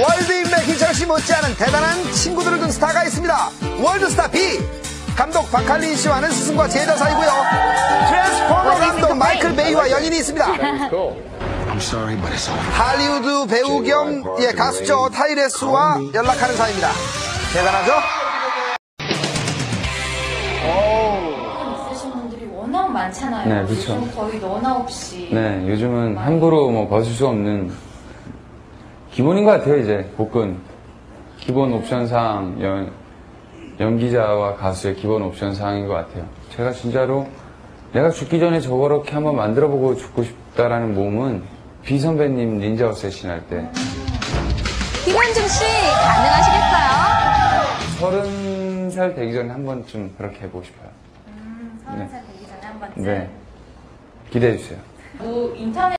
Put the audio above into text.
월드 인맥 희철 씨 못지않은 대단한 친구들을 둔 스타가 있습니다. 월드스타 B! 감독 박할린 씨와는 스승과 제자 사이고요. 트랜스포머 감독 마이클 베이와 인연이 있습니다. I'm sorry, but it's over. 할리우드 배우 겸 예, 가수죠 타이리스와 연락하는 사이입니다. 대단하죠? 있으신 분들이 워낙 많잖아요. 네, 그쵸. 요즘 거의 너나 없이. 네, 요즘은 함부로 뭐 벗을 수 없는 기본인 것 같아요, 이제 복근. 기본 옵션 사항, 연, 연기자와 가수의 기본 옵션 사항인 것 같아요. 제가 진짜로 내가 죽기 전에 저렇게 한번 만들어보고 죽고 싶다라는 몸은 비 선배님 닌자 어쌔신 할 때. 김현중 씨 가능하시겠어요? 서른 살 되기 전에 한 번쯤 그렇게 해보고 싶어요. 서른 살 되기 전에 한 번쯤. 네. 기대해주세요. 뭐 인터넷